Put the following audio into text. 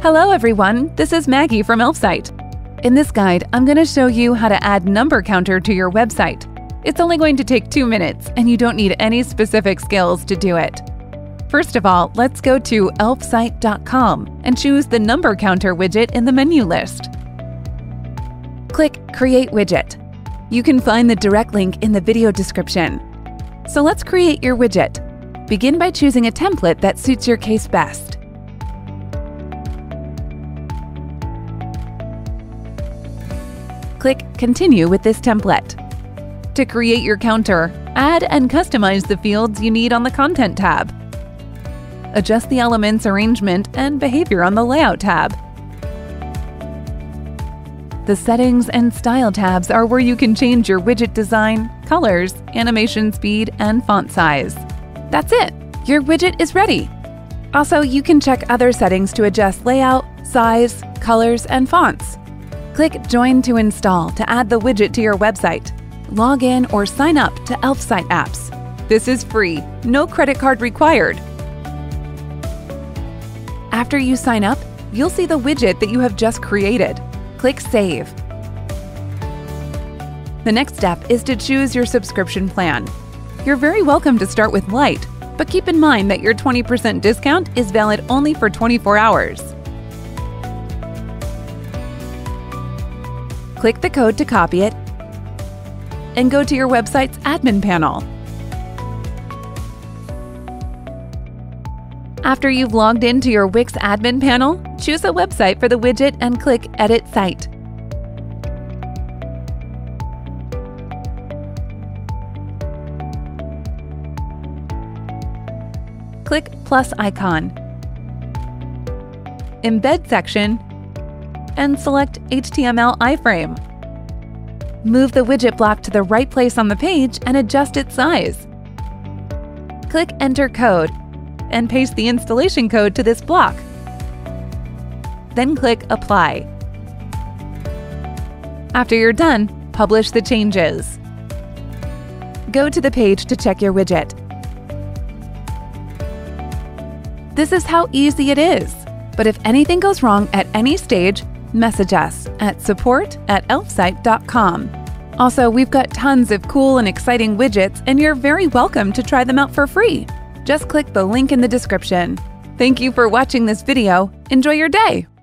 Hello everyone, this is Maggie from Elfsight. In this guide, I'm going to show you how to add number counter to your website. It's only going to take two minutes and you don't need any specific skills to do it. First of all, let's go to elfsight.com and choose the number counter widget in the menu list. Click Create Widget. You can find the direct link in the video description. So let's create your widget. Begin by choosing a template that suits your case best. Click Continue with this template. To create your counter, add and customize the fields you need on the Content tab. Adjust the elements arrangement and behavior on the Layout tab. The Settings and Style tabs are where you can change your widget design, colors, animation speed, and font size. That's it! Your widget is ready! Also, you can check other settings to adjust layout, size, colors, and fonts. Click Join to install to add the widget to your website. Log in or sign up to Elfsight apps. This is free, no credit card required. After you sign up, you'll see the widget that you have just created. Click Save. The next step is to choose your subscription plan. You're very welcome to start with Lite, but keep in mind that your 20% discount is valid only for 24 hours. Click the code to copy it and go to your website's admin panel. After you've logged into your Wix admin panel, choose a website for the widget and click Edit Site. Click plus icon. Embed section and select HTML iframe. Move the widget block to the right place on the page and adjust its size. Click Enter Code and paste the installation code to this block. Then click Apply. After you're done, publish the changes. Go to the page to check your widget. This is how easy it is. But if anything goes wrong at any stage, message us at support at elfsight.com. Also, we've got tons of cool and exciting widgets, and you're very welcome to try them out for free. Just click the link in the description. Thank you for watching this video. Enjoy your day!